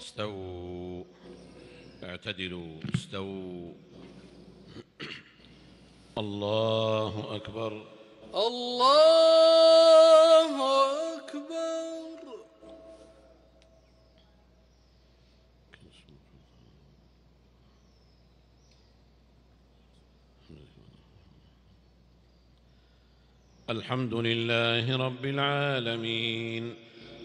استووا. اعتدلوا. استووا. الله أكبر. الله أكبر. الحمد لله رب العالمين.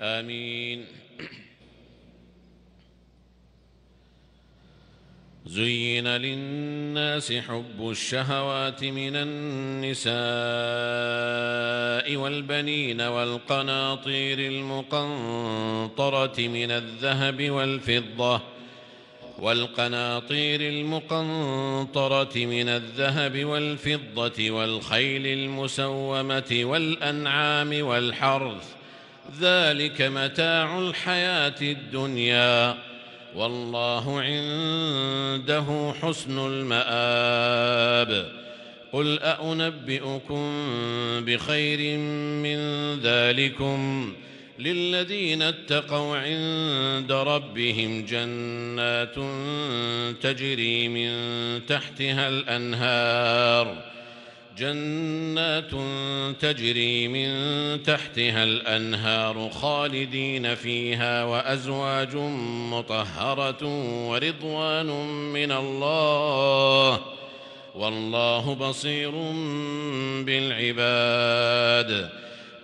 آمين. زين للناس حب الشهوات من النساء والبنين والقناطير المقنطرة من الذهب والفضة والقناطير المقنطرة من الذهب والفضة والخيل المسومة والأنعام والحرث ذلك متاع الحياة الدنيا. والله عنده حسن المآب. قل أأنبئكم بخير من ذلكم؟ للذين اتقوا عند ربهم جنات تجري من تحتها الأنهار جنات تجري من تحتها الأنهار خالدين فيها وأزواج مطهرة ورضوان من الله والله بصير بالعباد.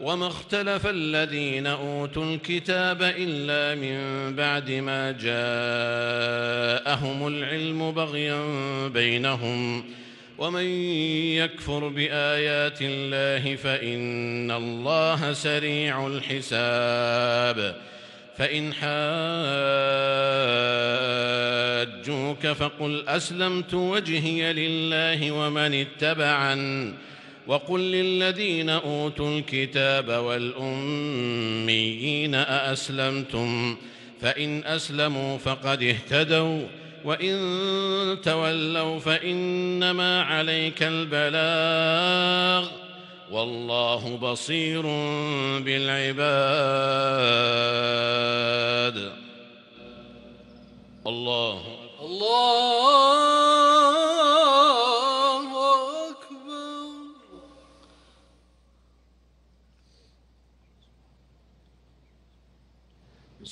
وما اختلف الذين أوتوا الكتاب إلا من بعد ما جاءهم العلم بغيا بينهم. ومن يكفر بآيات الله فإن الله سريع الحساب. فإن حاجوك فقل أسلمت وجهي لله ومن اتبعن. وقل للذين أوتوا الكتاب والأميين أأسلمتم؟ فإن أسلموا فقد اهتدوا وإن تولوا فإنما عليك البلاغ. والله بصير بالعباد. الله الله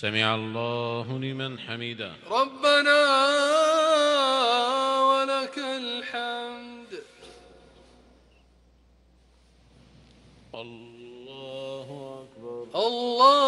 سمع الله لمن حمده. ربنا ولك الحمد. الله أكبر. الله